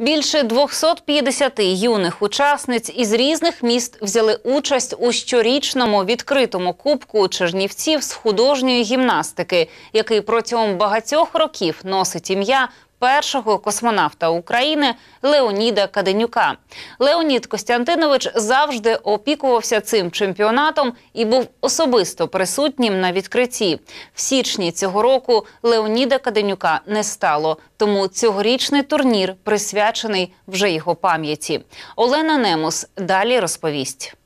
Більше 250 юних учасниць із різних міст взяли участь у щорічному відкритому кубку Чернівців з художньої гімнастики, який протягом багатьох років носить ім'я першого космонавта України Леоніда Каденюка. Леонід Костянтинович завжди опікувався цим чемпіонатом і був особисто присутнім на відкритті. В січні цього року Леоніда Каденюка не стало, тому цьогорічний турнір присвячений вже його пам'яті. Олена Немус далі розповість.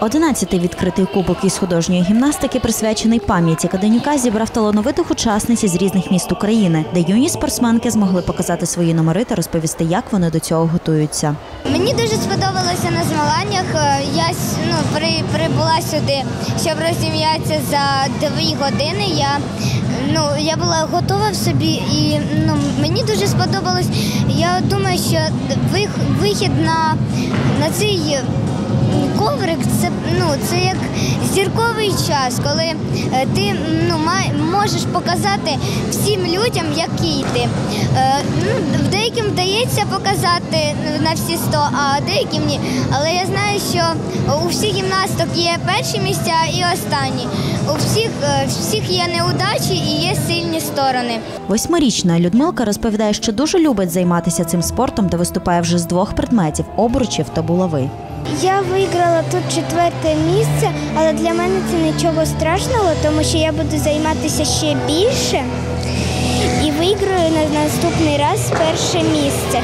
Одинадцятий відкритий кубок із художньої гімнастики, присвячений пам'яті Каденюка, зібрав талановитих учасниць із різних міст України, де юні спортсменки змогли показати свої номери та розповісти, як вони до цього готуються. Мені дуже сподобалося на змаганнях. Е, Я ну, при, прибула сюди, щоб розім'ятися за дві години. Я, ну, я була готова в собі і ну, мені дуже сподобалось. Я думаю, що вих- вихід на, на цей коврик це, ну, це як зірковий час, коли е, ти ну, можеш показати всім людям, який ти. Е, ну, деяким вдається показати на всі 100, а деяким ні. Але я знаю, що у всіх гімнасток є перші місця і останні. У всіх, е, всіх є неудачі і є сильні сторони. Восьмирічна Людмилка розповідає, що дуже любить займатися цим спортом, де виступає вже з двох предметів обручів та булави. Я виграла тут четверте місце, але для мене це нічого страшного, тому що я буду займатися ще більше і виграю на наступний раз перше місце.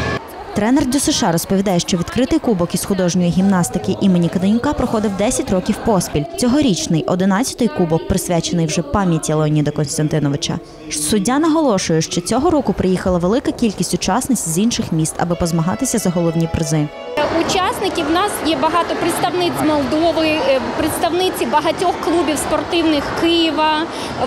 Тренер ДЮСШ розповідає, що відкритий кубок із художньої гімнастики імені Каденюка проходив 10 років поспіль. Цьогорічний 11-й кубок присвячений вже пам'яті Леоніда Константиновича. Суддя наголошує, що цього року приїхала велика кількість учасниць з інших міст, аби позмагатися за головні призи. Учасників в нас є багато представниць Молдови, е, представниці багатьох клубів спортивних Києва,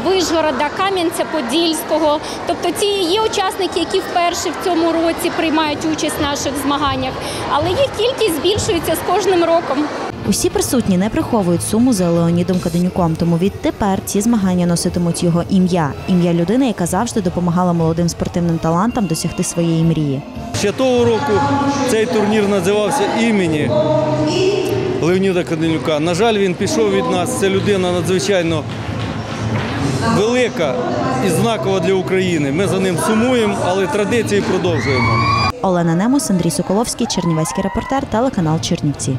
Вишгорода, Кам'янця-Подільського. Тобто ці є учасники, які вперше в цьому році приймають участь в наших змаганнях, але їх кількість збільшується з кожним роком. Усі присутні не приховують суму за Леонідом Каденюком, тому відтепер ці змагання носитимуть його ім'я ім'я людини, яка завжди допомагала молодим спортивним талантам досягти своєї мрії. Ще того року цей турнір називався імені Леоніда Каденюка. На жаль, він пішов від нас. Це людина надзвичайно велика і знакова для України. Ми за ним сумуємо, але традиції продовжуємо. Олена Немос, Андрій Соколовський, Чернівецький репортер, телеканал Чернівці.